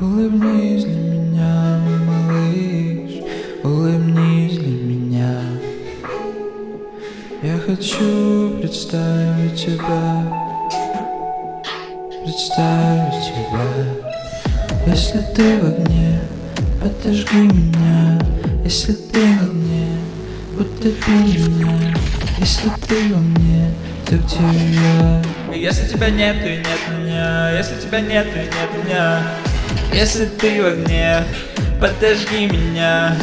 Улыбнись для меня, малыш, улыбнись для меня. Я хочу представить тебя, представить тебя. Если ты в огне, подожги меня. Если ты в огне, утопи меня. Если ты во мне, то где я? Если тебя нет, и нет меня Если тебя нет, и нет меня Если ты в огне, подожги меня.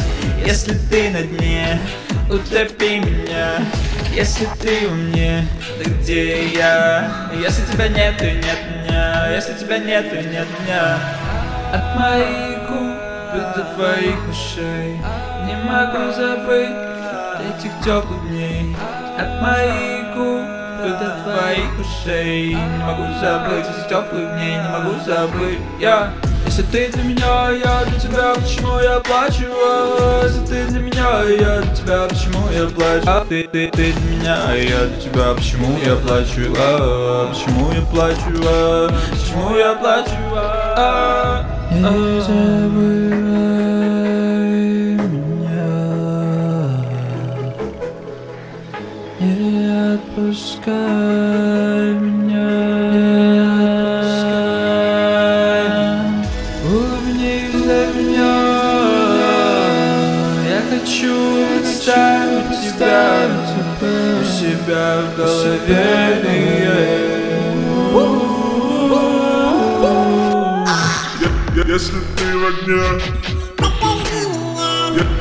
Если ты на дне, утопи меня. Если ты во мне, то где я? Если тебя нет, и нет меня Если тебя нет, и нет меня От моих губ до твоих ушей Не могу забыть этих теплых дней. От моих губ до твоих ушей Не могу забыть этих теплых дней Не могу забыть. Я Если ты для меня, я для тебя Почему я плачу? Если ты для меня, я для тебя Почему я плачу? А ты, ты, ты для меня, я для тебя Почему я плачу? А, почему я плачу? А, почему я плачу? А, Не забывай меня Не отпускай меня хочу представить тебя У себя в голове. Если ты в огне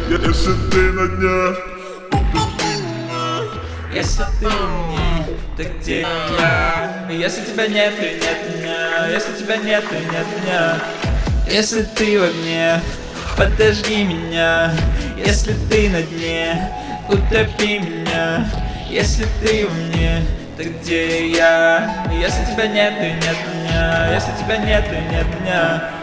Если ты на дне. Если ты мне, то где? Я? Если тебя нет, и нет меня Если тебя нет, и нет меня Если ты в огне, подожги меня Если ты на дне, утопи меня Если ты во мне, то где я? Если тебя нет, и нет меня Если тебя нет, и нет меня